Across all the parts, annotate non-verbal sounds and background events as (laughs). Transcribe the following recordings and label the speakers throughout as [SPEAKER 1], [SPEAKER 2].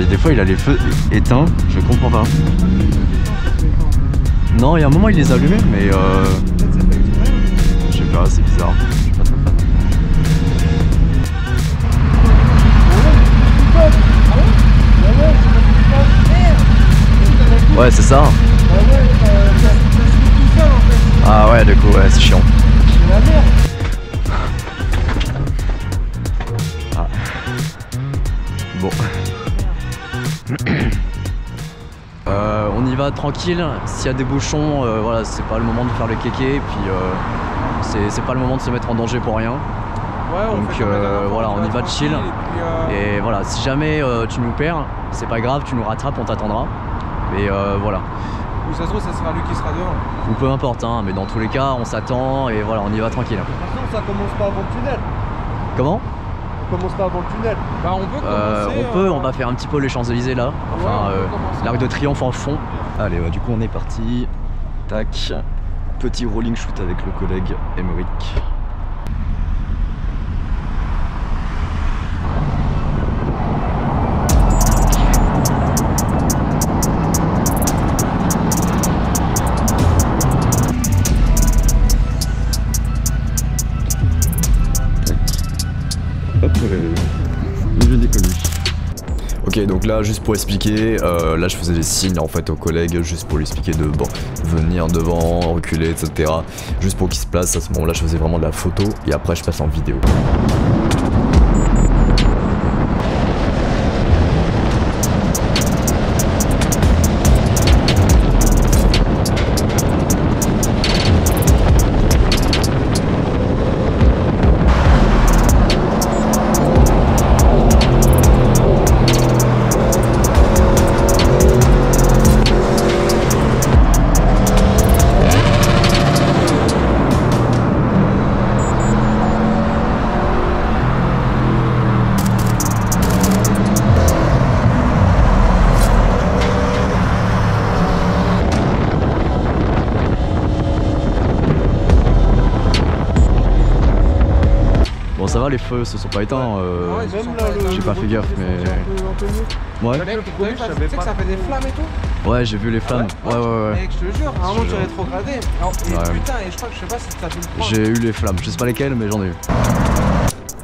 [SPEAKER 1] Et des fois, il a les feux éteints. Je comprends pas. Non, il y a un moment, il les allumait, mais euh. Je sais pas, c'est bizarre. Ouais, c'est ça. Ah ouais, du coup, ouais, c'est chiant. Ah. Bon. Euh, on y va tranquille. S'il y a des bouchons, euh, voilà, c'est pas le moment de faire le kéké. Et puis, euh, c'est pas le moment de se mettre en danger pour rien. Donc, euh, voilà, on y va de chill. Et voilà, si jamais tu nous perds, c'est pas grave, tu nous rattrapes, on t'attendra. Mais euh, voilà.
[SPEAKER 2] Ou ça se trouve, ça sera lui qui sera dehors.
[SPEAKER 1] Ou peu importe, hein, mais dans tous les cas, on s'attend et voilà, on y va tranquille.
[SPEAKER 3] Ça commence pas avant le tunnel.
[SPEAKER 1] Comment?
[SPEAKER 3] Ça commence pas avant le tunnel.
[SPEAKER 2] Bah, on peut
[SPEAKER 1] Euh,
[SPEAKER 2] commencer.
[SPEAKER 1] On peut,
[SPEAKER 2] euh,
[SPEAKER 1] on va faire un petit peu les Champs-Élysées là. Enfin,
[SPEAKER 2] on
[SPEAKER 1] euh, l'arc de triomphe en fond. Allez, ouais, du coup, on est parti. Tac. Petit rolling shoot avec le collègue Emeric. Ok, donc là, juste pour expliquer, euh, là je faisais des signes en fait aux collègues, juste pour lui expliquer de bon, venir devant, reculer, etc. Juste pour qu'il se place. À ce moment-là, je faisais vraiment de la photo et après, je passe en vidéo. Les feux se sont pas éteints. euh,
[SPEAKER 2] Ah ouais, se sont pas éteints.
[SPEAKER 1] J'ai pas fait gaffe, mais-
[SPEAKER 3] Un un.
[SPEAKER 1] Ouais,
[SPEAKER 2] tu sais que ça fait des flammes et tout
[SPEAKER 1] ouais, j'ai vu les flammes. Ouais, ouais, ouais.
[SPEAKER 2] Mec, je te jure, vraiment
[SPEAKER 1] Je
[SPEAKER 2] tu
[SPEAKER 1] te jure.
[SPEAKER 2] rétrogradé. Et
[SPEAKER 1] Ouais.
[SPEAKER 2] putain, et je crois que je sais pas si t'as pu le prendre.
[SPEAKER 1] J'ai eu les flammes, je sais pas lesquelles, mais j'en ai eu.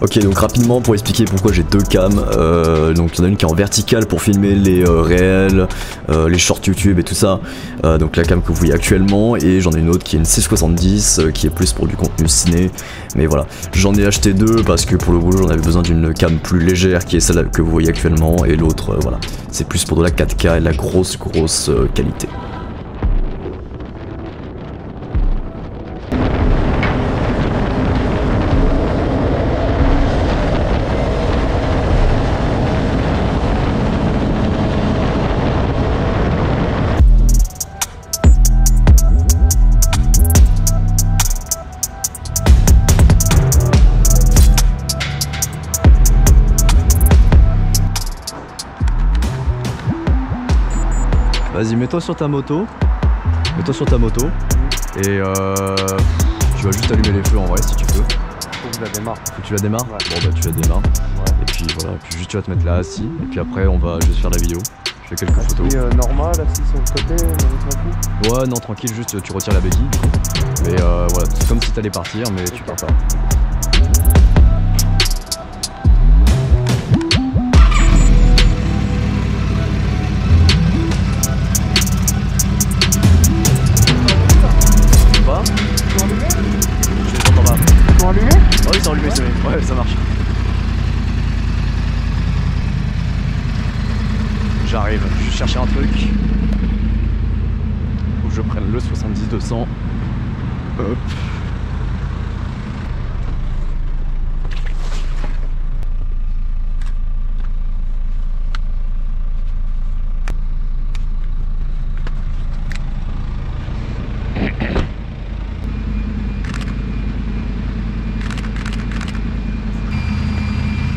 [SPEAKER 1] Ok, donc rapidement pour expliquer pourquoi j'ai deux cams. euh, donc il y en a une qui est en verticale pour filmer les euh, réels, euh, les shorts YouTube et tout ça. Euh, donc la cam que vous voyez actuellement. Et j'en ai une autre qui est une 670 euh, qui est plus pour du contenu ciné. Mais voilà, j'en ai acheté deux parce que pour le boulot j'en avais besoin d'une cam plus légère qui est celle que vous voyez actuellement. Et l'autre, voilà, c'est plus pour de la 4K et de la grosse, grosse qualité. Vas-y, mets-toi sur ta moto. Mets-toi sur ta moto. Et euh, tu vas juste allumer les feux en vrai si tu peux.
[SPEAKER 3] Faut que je la démarre.
[SPEAKER 1] Faut que tu la démarres
[SPEAKER 3] Ouais.
[SPEAKER 1] Bon bah tu la démarres. Et puis voilà, puis juste tu vas te mettre là assis. Et puis après on va juste faire la vidéo. Je fais quelques photos.
[SPEAKER 3] Euh, normal, assis sur le côté.
[SPEAKER 1] Ouais non tranquille, juste tu retires la béquille. Mais euh, voilà, c'est comme si t'allais partir mais tu pars. Pas 70-200. Hop.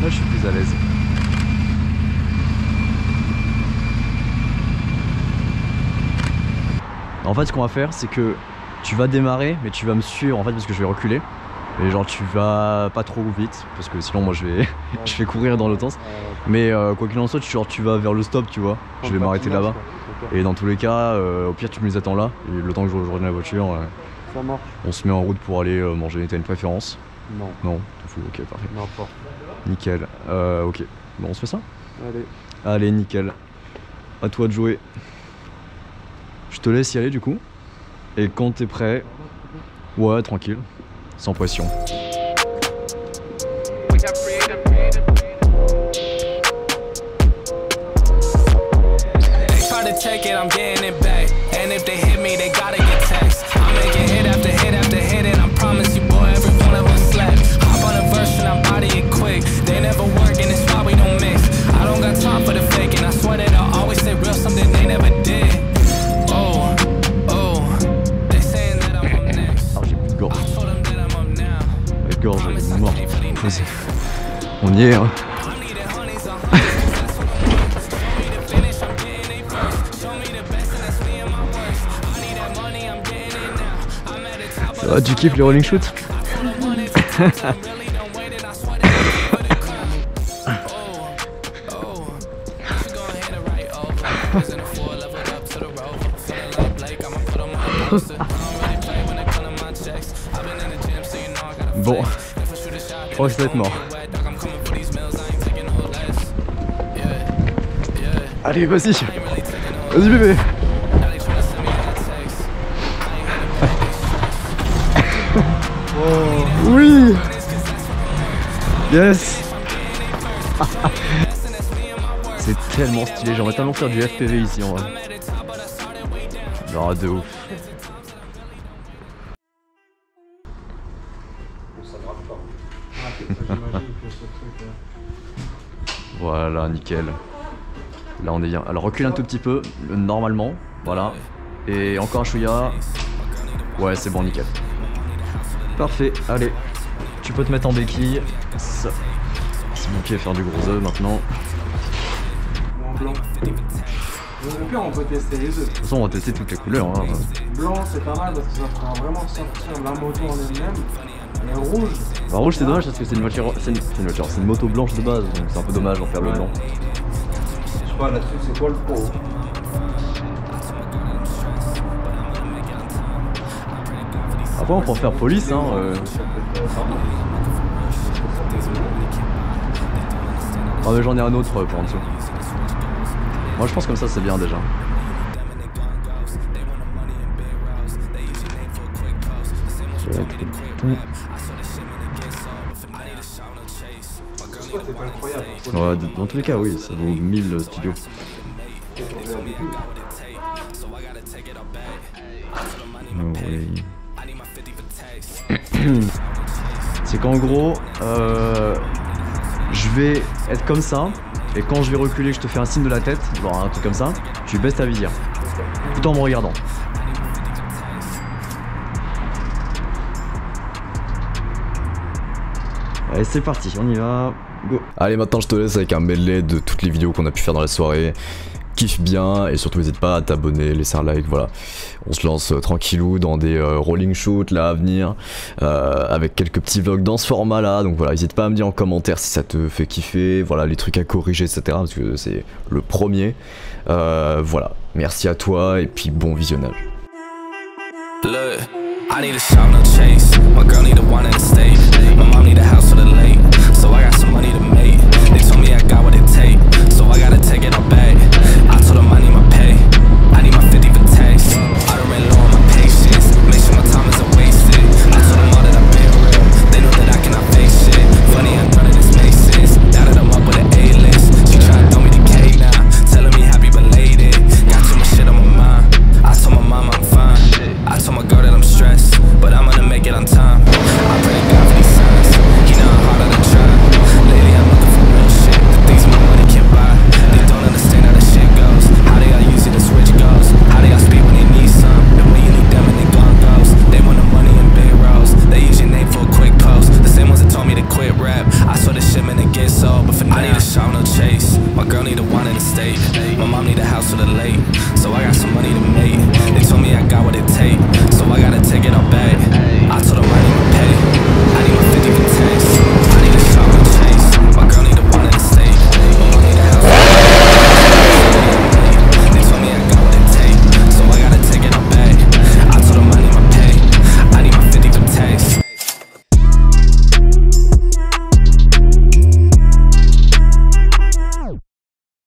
[SPEAKER 1] Là je suis plus à l'aise. En fait, ce qu'on va faire, c'est que tu vas démarrer, mais tu vas me suivre en fait parce que je vais reculer.
[SPEAKER 4] Et genre tu vas pas trop vite parce que sinon moi je vais (laughs) je vais courir dans l'autre sens. Mais euh, quoi qu'il en soit, tu, genre, tu vas vers le stop, tu vois. Je vais m'arrêter là-bas. Et dans tous les cas, euh, au pire tu me les attends là. Et le temps que je rejoigne la voiture,
[SPEAKER 2] Ça marche.
[SPEAKER 4] on se met en route pour aller manger. T'as une préférence?
[SPEAKER 2] Non.
[SPEAKER 4] Non, t'en fous, ok parfait.
[SPEAKER 2] N'importe.
[SPEAKER 4] Nickel. ok. Bon on se fait ça?
[SPEAKER 2] Allez.
[SPEAKER 4] Allez nickel. À toi de jouer. Je te laisse y aller du coup. Et quand t'es prêt, ouais tranquille, sans pression. Est, hein. Ah, tu kiffes les rolling shoots (laughs) Bon, je crois que ça va être mort. Allez, vas-y. Vas-y bébé. (laughs) Oui. Yes. (laughs) C'est tellement stylé, j'aimerais tellement faire du FPV ici en vrai. Non, de ouf. voilà, nickel. Là on est bien. Alors recule un tout petit peu, normalement, voilà. Et encore un chouïa. Ouais, c'est bon, nickel. Parfait, allez. Tu peux te mettre en béquille. Ça. C'est bon qui va faire du gros œuf maintenant.
[SPEAKER 2] blanc. Au pire, on peut tester les deux. De
[SPEAKER 4] toute façon, on va tester toutes les couleurs. Hein.
[SPEAKER 2] Blanc, c'est pas mal parce que ça fera vraiment sortir la moto en elle-même. Mais rouge.
[SPEAKER 4] Bah, rouge, c'est dommage parce que c'est une voiture. C'est une, une, voiture, c'est une moto blanche de base, donc c'est un peu dommage d'en faire le blanc.
[SPEAKER 2] Pas, là-dessus, c'est quoi le pro
[SPEAKER 4] Après on peut en faire police hein. Euh... Ah mais j'en ai un autre pour en dessous. Moi je pense comme ça c'est bien déjà. Ouais, dans tous les cas oui, ça vaut 1000 studios. Oui. (coughs) c'est qu'en gros, euh, je vais être comme ça, et quand je vais reculer, je te fais un signe de la tête, genre un truc comme ça, tu baisses ta visière, tout en me regardant. Allez, c'est parti, on y va. Go. Allez, maintenant je te laisse avec un medley de toutes les vidéos qu'on a pu faire dans la soirée kiffe bien et surtout n'hésite pas à t'abonner, laisser un like, voilà. On se lance euh, tranquillou dans des euh, rolling shoots là à venir, euh, avec quelques petits vlogs dans ce format là, donc voilà, n'hésite pas à me dire en commentaire si ça te fait kiffer, voilà, les trucs à corriger, etc. Parce que c'est le premier. voilà, merci à toi et puis bon visionnage. So I gotta take it all back. I told them I need my pay. I need my 50